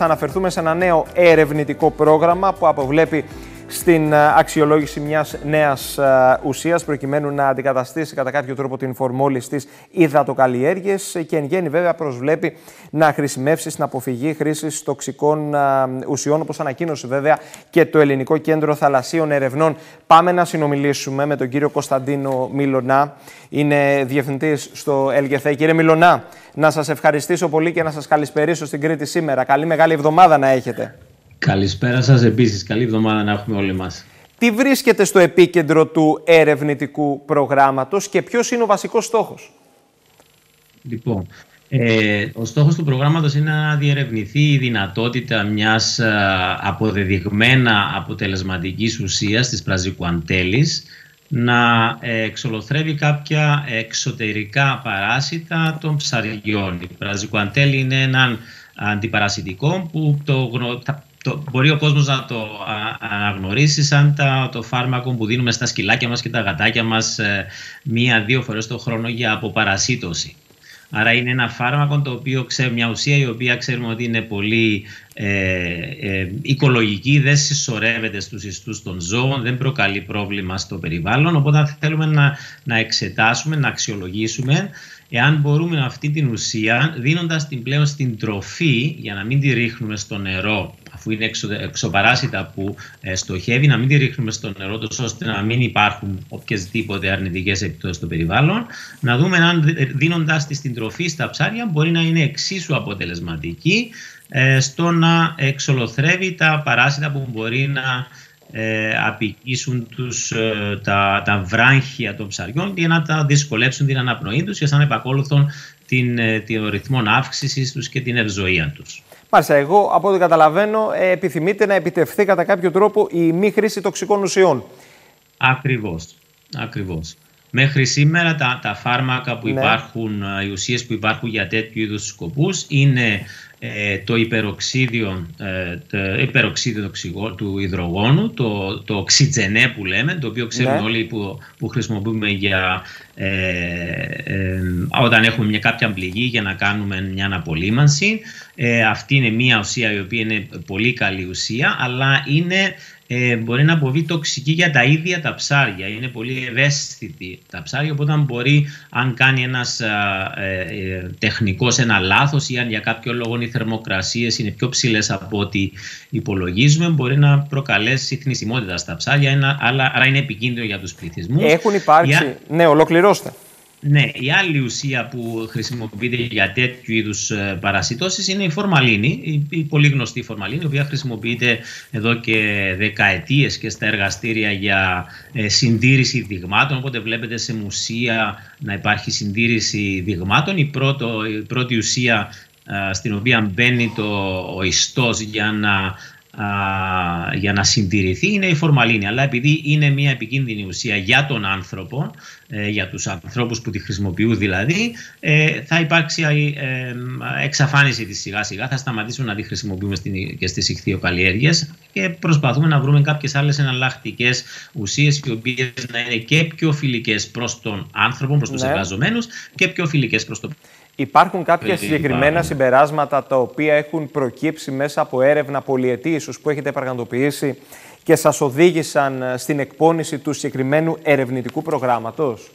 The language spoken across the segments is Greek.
θα αναφερθούμε σε ένα νέο ερευνητικό πρόγραμμα που αποβλέπει στην ε, αξιολόγηση μιας νέας ε, ουσίας προκειμένου να αντικαταστήσει κατά κάποιο τρόπο την φορμόλη στις υδατοκαλλιέργειες και εν γέννη βέβαια προσβλέπει να χρησιμεύσει στην αποφυγή χρήσης τοξικών ε, ουσιών όπως ανακοίνωσε βέβαια και το Ελληνικό Κέντρο Θαλασσίων Ερευνών. Πάμε να συνομιλήσουμε με τον κύριο Κωνσταντίνο Μιλονά, είναι διευθυντής στο ΕΛΓΕΘΕ. Κύριε Μιλονά, να σας ευχαριστήσω πολύ και να σας καλησπερίσω στην Κρήτη σήμερα. Καλή μεγάλη εβδομάδα να έχετε. Καλησπέρα σας επίσης. Καλή εβδομάδα να έχουμε όλοι μας. Τι βρίσκεται στο επίκεντρο του ερευνητικού προγράμματος και ποιος είναι ο βασικός στόχος; Λοιπόν, ε, ο στόχος του προγράμματος είναι να διερευνηθεί η δυνατότητα μιας α, αποδεδειγμένα αποτελεσματικής ουσίας της πραζικουαντέλης να ε, εξολοθρεύει κάποια εξωτερικά παράσιτα των ψαριών. Η πραζικουαντέλη είναι έναν αντιπαρασιτικό που το, το, μπορεί ο κόσμος να το αναγνωρίσει σαν τα, το φάρμακο που δίνουμε στα σκυλάκια μας και τα γατάκια μας ε, μία-δύο φορές το χρόνο για αποπαρασίτωση. Άρα είναι ένα φάρμακο το οποίο ξέρει μια ουσία η οποία ξέρουμε ότι είναι πολύ ε, ε, οικολογική, δεν συσσωρεύεται στους ιστούς των ζώων, δεν προκαλεί πρόβλημα στο περιβάλλον. Οπότε θέλουμε να, να εξετάσουμε, να αξιολογήσουμε εάν μπορούμε αυτή την ουσία δίνοντας την πλέον στην τροφή για να μην τη ρίχνουμε στο νερό αφού είναι εξω, εξωπαράσιτα που ε, στοχεύει, να μην τη ρίχνουμε στο νερό τόσο ώστε να μην υπάρχουν οποιασδήποτε αρνητικές επιπτώσεις στο περιβάλλον. Να δούμε αν δίνοντάς της την τροφή στα ψάρια μπορεί να είναι εξίσου αποτελεσματική ε, στο να εξολοθρεύει τα παράσιτα που μπορεί να ε, απικήσουν τους, ε, τα, τα βράχια των ψαριών για να τα δυσκολέψουν την αναπνοή τους και σαν επακόλουθον την, ε, την ρυθμό αύξησης τους και την ευζοία τους. Μάλιστα, εγώ από ό,τι καταλαβαίνω ε, επιθυμείτε να επιτευχθεί κατά κάποιο τρόπο η μη χρήση τοξικών ουσιών. Ακριβώς, ακριβώς. Μέχρι σήμερα τα, τα φάρμακα που ναι. υπάρχουν, οι ουσίες που υπάρχουν για τέτοιου είδους σκοπούς είναι ε, το υπεροξίδιο, ε, το υπεροξίδιο του υδρογόνου, το, το οξυτζενέ που λέμε, το οποίο ξέρουμε ναι. όλοι που, που χρησιμοποιούμε για, ε, ε, όταν έχουμε μια κάποια πληγή για να κάνουμε μια αναπολύμανση. αυτή είναι μια ουσία η οποία είναι πολύ καλή ουσία, αλλά είναι ε, μπορεί να αποβεί τοξική για τα ίδια τα ψάρια. Είναι πολύ ευαίσθητη τα ψάρια, οπότε μπορεί, αν κάνει ένας ε, ε, τεχνικός ένα λάθος ή αν για κάποιο λόγο οι θερμοκρασίες είναι πιο ψηλές από ό,τι υπολογίζουμε, μπορεί να προκαλέσει θνησιμότητα στα ψάρια, ένα, αλλά, άρα είναι επικίνδυνο για τους πληθυσμούς. Έχουν υπάρξει, για... ναι, ολοκληρώστε. Ναι, η άλλη ουσία που χρησιμοποιείται για τέτοιου είδους ε, παρασιτώσεις είναι η φορμαλίνη, η πολύ γνωστή φορμαλίνη, η οποία χρησιμοποιείται εδώ και δεκαετίες και στα εργαστήρια για ε, συντήρηση δειγμάτων. Οπότε βλέπετε σε μουσεία να υπάρχει συντήρηση δειγμάτων. Η, πρώτο, η πρώτη ουσία ε, στην οποία μπαίνει το, ο ιστός για να για να συντηρηθεί είναι η φορμαλίνη. Αλλά επειδή είναι μια επικίνδυνη ουσία για τον άνθρωπο, ε, για τους ανθρώπους που τη χρησιμοποιούν δηλαδή, ε, θα υπάρξει ε, εξαφάνιση της σιγά σιγά, θα σταματήσουμε να τη χρησιμοποιούμε στην, και στις ηχθειοκαλλιέργειες και προσπαθούμε να βρούμε κάποιες άλλες εναλλακτικές ουσίες οι οποίες να είναι και πιο φιλικές προς τον άνθρωπο, προς τους ναι. εργαζομένους και πιο φιλικές προς το Υπάρχουν κάποια συγκεκριμένα συμπεράσματα τα οποία έχουν προκύψει μέσα από έρευνα πολυετή ίσως που έχετε επαργαντοποιήσει και σας οδήγησαν ε, στην εκπόνηση του συγκεκριμένου ερευνητικού προγράμματος;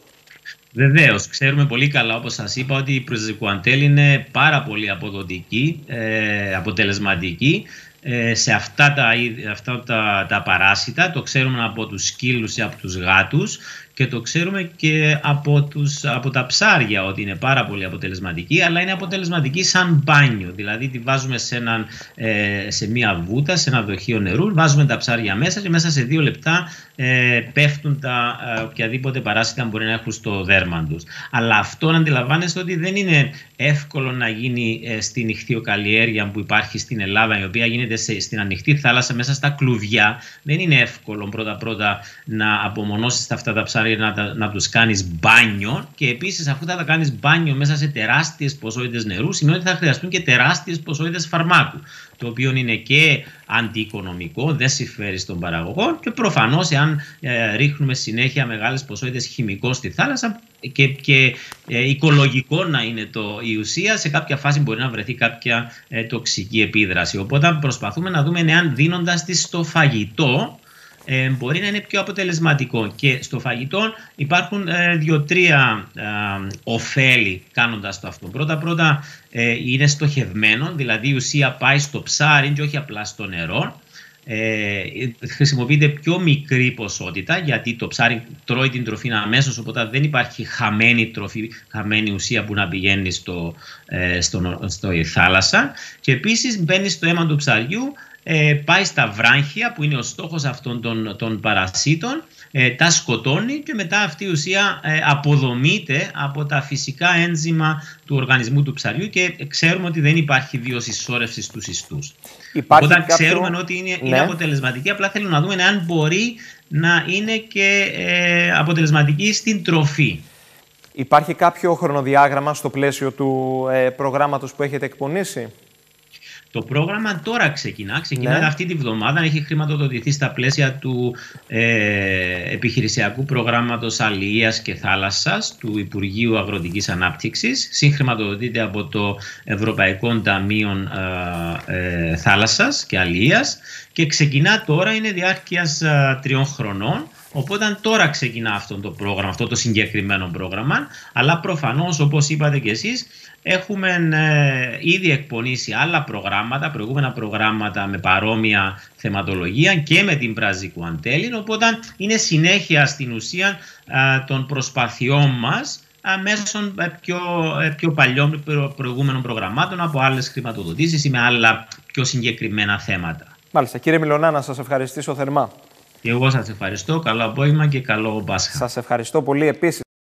Βεβαίως, ξέρουμε πολύ καλά, όπως σας είπα, ότι η Προζικουαντέλ είναι πάρα πολύ αποδοτική, ε, αποτελεσματική ε, σε αυτά, τα, αυτά τα, τα παράσιτα. Το ξέρουμε από τους σκύλους ή από τους γάτους και το ξέρουμε και από, τους, από τα ψάρια ότι είναι πάρα πολύ αποτελεσματική, αλλά είναι αποτελεσματική σαν μπάνιο. Δηλαδή τη βάζουμε σε, έναν, ε, σε μία βούτα, σε ένα δοχείο νερού, βάζουμε τα ψάρια μέσα και μέσα σε δύο λεπτά ε, πέφτουν τα ε, οποιαδήποτε παράσιτα μπορεί να έχουν στο δέρμα τους. Αλλά αυτό να αντιλαμβάνεστε ότι δεν είναι εύκολο να γίνει ε, στην ηχθειοκαλλιέργεια που υπάρχει στην Ελλάδα, η οποία γίνεται σε, στην ανοιχτή θάλασσα μέσα στα κλουβιά. Δεν είναι εύκολο πρώτα-πρώτα να απομονώσεις αυτά τα ψάρια χάρη να, να τους κάνεις μπάνιο και επίσης αφού θα τα κάνεις μπάνιο μέσα σε τεράστιες ποσότητες νερού σημαίνει ότι θα χρειαστούν και τεράστιες ποσότητες φαρμάκου το οποίο είναι και αντιοικονομικό, δεν συμφέρει στον παραγωγό και προφανώς εάν ε, ρίχνουμε συνέχεια μεγάλες ποσότητες χημικών στη θάλασσα και, και ε, οικολογικό να είναι το, η ουσία, σε κάποια φάση μπορεί να βρεθεί κάποια ε, τοξική επίδραση. Οπότε προσπαθούμε να δούμε εάν δίνοντας της στο φαγητό ε, μπορεί να είναι πιο αποτελεσματικό. Και στο φαγητό υπάρχουν ε, δύο-τρία ε, ωφέλη κάνοντας το αυτό. Πρώτα-πρώτα ε, είναι στοχευμένο, δηλαδή η ουσία πάει στο ψάρι και όχι απλά στο νερό. Ε, χρησιμοποιείται πιο μικρή ποσότητα γιατί το ψάρι τρώει την τροφή αμέσως, οπότε δεν υπάρχει χαμένη τροφή, χαμένη ουσία που να πηγαίνει στο, ε, στο, στο, θάλασσα. Και επίσης μπαίνει στο αίμα του ψαριού ε, πάει στα βράχια που είναι ο στόχος αυτών των, των παρασίτων, ε, τα σκοτώνει και μετά αυτή η ουσία ε, αποδομείται από τα φυσικά ένζημα του οργανισμού του ψαριού και ξέρουμε ότι δεν υπάρχει βιοσυσσόρευση στους ιστούς. Υπάρχει Όταν κάποιο... ξέρουμε ότι είναι, είναι ναι. αποτελεσματική, απλά θέλω να δούμε αν μπορεί να είναι και ε, αποτελεσματική στην τροφή. Υπάρχει κάποιο χρονοδιάγραμμα στο πλαίσιο του ε, προγράμματος που έχετε εκπονήσει; Το πρόγραμμα τώρα ξεκινά. Ξεκινά ναι. αυτή τη βδομάδα. Έχει χρηματοδοτηθεί στα πλαίσια του ε, επιχειρησιακού προγράμματος Αλληλεία και Θάλασσας του Υπουργείου Αγροτικής Ανάπτυξης. Συγχρηματοδοτείται από το Ευρωπαϊκό Ταμείο ε, ε, Θάλασσας και Αλληλεία. Και ξεκινά τώρα, είναι διάρκειας ε, τριών χρονών. Οπότε τώρα ξεκινά αυτό το πρόγραμμα, αυτό το συγκεκριμένο πρόγραμμα. Αλλά προφανώς, όπως είπατε και εσείς, Έχουμε ε, ήδη εκπονήσει άλλα προγράμματα, προηγούμενα προγράμματα με παρόμοια θεματολογία και με την Πράζη Κουαντέλη, οπότε είναι συνέχεια στην ουσία των προσπαθειών μας μέσω ε, πιο, ε, πιο παλιών προηγούμενων προγραμμάτων από άλλες χρηματοδοτήσεις ή με άλλα πιο συγκεκριμένα θέματα. Μάλιστα. Κύριε Μιλωνά, να σας ευχαριστήσω θερμά. Και εγώ σας ευχαριστώ. Καλό απόγευμα και καλό Πάσχα. Σας ευχαριστώ πολύ επίσης.